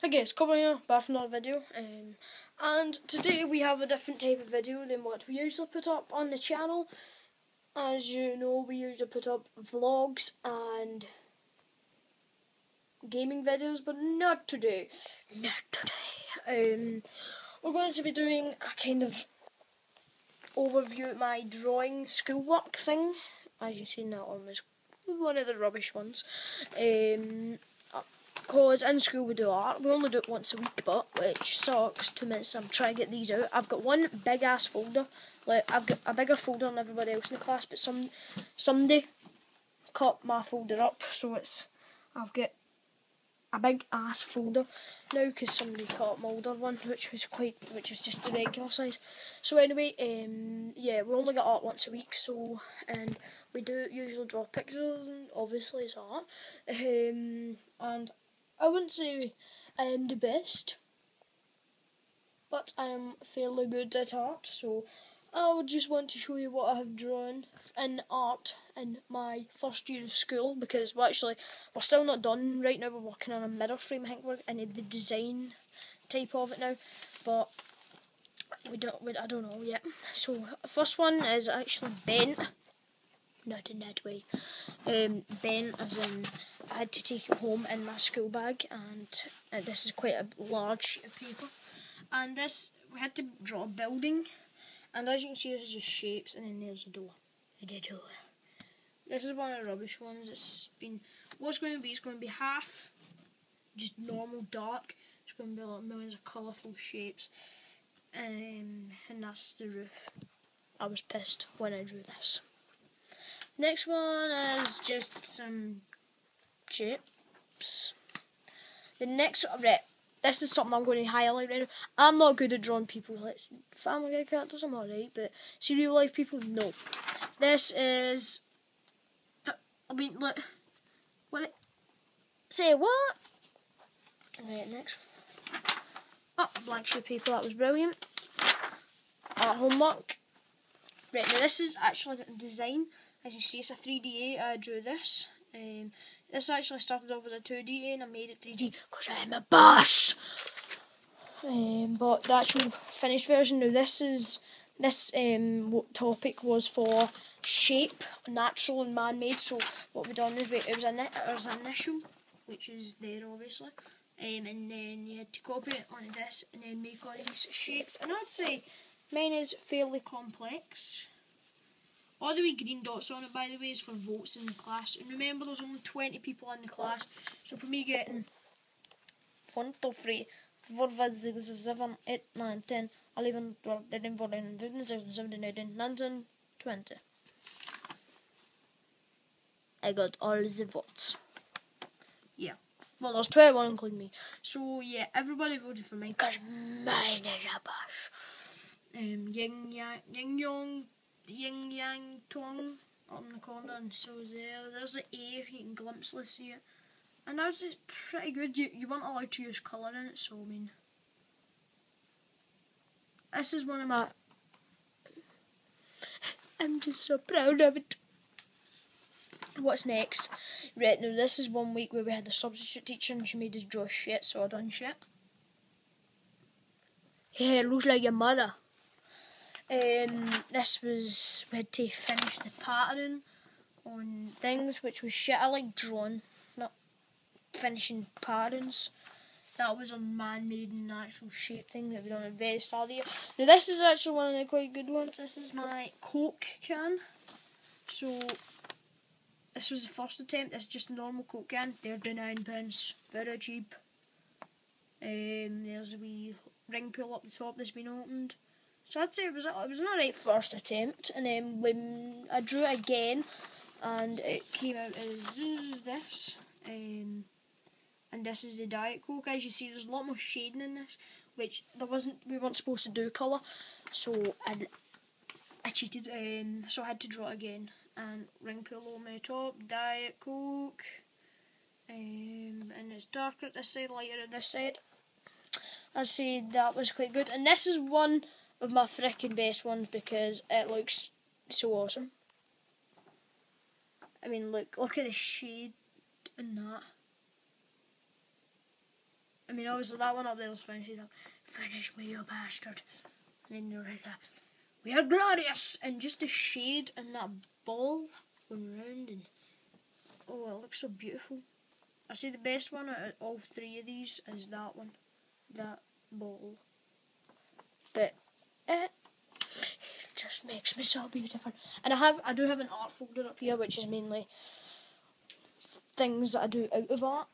Hi guys, Cobra here, back for another video. Um, and today we have a different type of video than what we usually put up on the channel. As you know, we usually put up vlogs and gaming videos, but not today. Not today. Um, we're going to be doing a kind of overview of my drawing schoolwork thing. As you've seen that one was one of the rubbish ones. Um, because in school we do art, we only do it once a week, but which sucks to miss. I'm trying to get these out. I've got one big ass folder, like I've got a bigger folder than everybody else in the class, but some somebody cut my folder up, so it's I've got a big ass folder now because somebody cut my older one, which was quite, which was just a regular size. So anyway, um, yeah, we only get art once a week, so and we do usually draw pictures, and obviously it's art, um, and I wouldn't say I am the best, but I am fairly good at art, so I would just want to show you what I have drawn in art in my first year of school because we're actually we're still not done right now. We're working on a mirror frame. I think we're in the design type of it now, but we don't. We, I don't know yet. So first one is actually bent, not in that way. Um, bent as in I had to take it home in my school bag, and uh, this is quite a large sheet of paper. And this, we had to draw a building, and as you can see, this is just shapes, and then there's a door. The door. This is one of the rubbish ones. It's been what's going to be. It's going to be half just normal dark. It's going to be like millions of colourful shapes, um, and that's the roof. I was pissed when I drew this. Next one is just some chips. The next, right, this is something I'm going to highlight right now. I'm not good at drawing people. Like Family characters, I'm alright, but see real life people, no. This is, I mean, look, what? Say what? Right, next. Oh, blank sheet paper. That was brilliant. Art homework. Right now, this is actually a design. As you see, it's a 3D. I drew this. Um, this actually started off as a 2D and I made it 3D because I'm a boss. Um, but the actual finished version now this is this um topic was for shape, natural and man-made. So what we done is we, it was a it was an initial, which is there obviously, um, and then you had to copy it onto this and then make all these shapes. And I'd say mine is fairly complex. All the wee green dots on it, by the way, is for votes in the class. And remember, there's only 20 people in the class. So for me getting 1, 2, 3, 4, 5, 6, 7, 8, 9, 10, 11, 12, 13, 14, 15, 16, 17, 18, 19, 20. I got all the votes. Yeah. Well, there's 21 including me. So, yeah, everybody voted for me. because mine is a boss. Um, Ying Yang, Ying Yong yin yang tong on the corner and so there. There's the A if you can glimpsely see it. And that's it's pretty good. You you weren't allowed to use colour in it, so I mean this is one of my I'm just so proud of it. What's next? Right now this is one week where we had the substitute teacher and she made us draw shit, so I done shit. Yeah, it looks like your mother. Um, this was we had to finish the pattern on things, which was shit. I like drawing, not finishing patterns. That was a man-made natural shape thing that we done at very start the. Now this is actually one of the quite good ones. This is my Coke can. So this was the first attempt. This is just normal Coke can. They're the nine pence, very cheap. Um, there's a wee ring pull up the top that's been opened. So I'd say it was it was an alright first attempt, and then when I drew it again, and it came out as this, um, and this is the Diet Coke. As you see, there's a lot more shading in this, which there wasn't. We weren't supposed to do colour, so I, I cheated. Um, so I had to draw it again, and ring pull on my top, Diet Coke, um, and it's darker at this side, lighter at this side. I'd say that was quite good, and this is one of my freaking best ones because it looks so awesome. I mean, look, look at the shade and that. I mean, obviously that one up there was finished. Like, Finish me, you bastard. And you're like, we are glorious, and just the shade and that ball going round, and oh, it looks so beautiful. I say the best one out of all three of these is that one, that ball. But it just makes me so beautiful. And I have, I do have an art folder up here, which is mainly things that I do out of art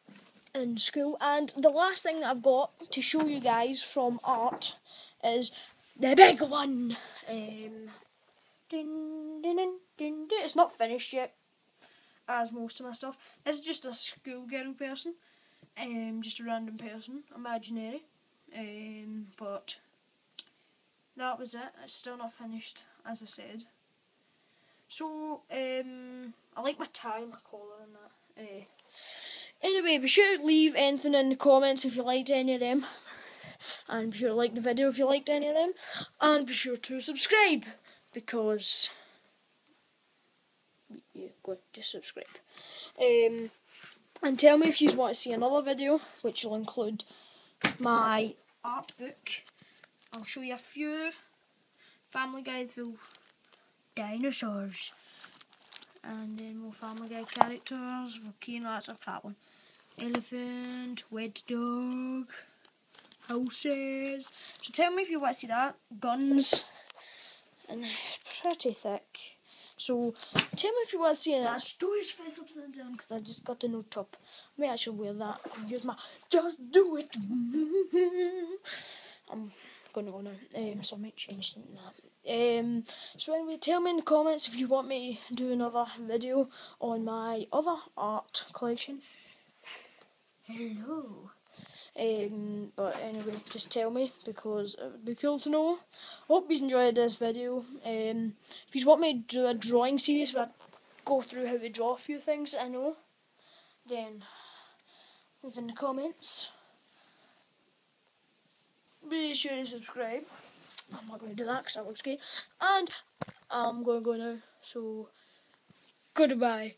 in school. And the last thing that I've got to show you guys from art is the big one. Um, it's not finished yet, as most of my stuff. This is just a schoolgirl person, um, just a random person, imaginary. Um, but that was it. It's still not finished, as I said. So, um, I like my tie, my collar, and that. Uh, Anyway, be sure to leave anything in the comments if you liked any of them. And be sure to like the video if you liked any of them. And be sure to subscribe because yeah, go just subscribe. Um, and tell me if you want to see another video, which will include my art book. I'll show you a few Family Guy dinosaurs. And then more Family Guy characters, volcano, that's a crap one elephant, wet dog, houses. So tell me if you want to see that. Guns, and pretty thick. So tell me if you want to see that. Storage face upside down because I just got a new top. I should wear that. Use my just do it. I'm um, gonna go now. Um, so I might change that. Um, so anyway, tell me in the comments if you want me to do another video on my other art collection hello. Um, but anyway, just tell me because it would be cool to know. I hope you enjoyed this video. Um, if you want me to do a drawing series where I go through how to draw a few things I know, then leave in the comments. Be sure to subscribe. I'm not going to do that because that looks great. And I'm going to go now. So, goodbye.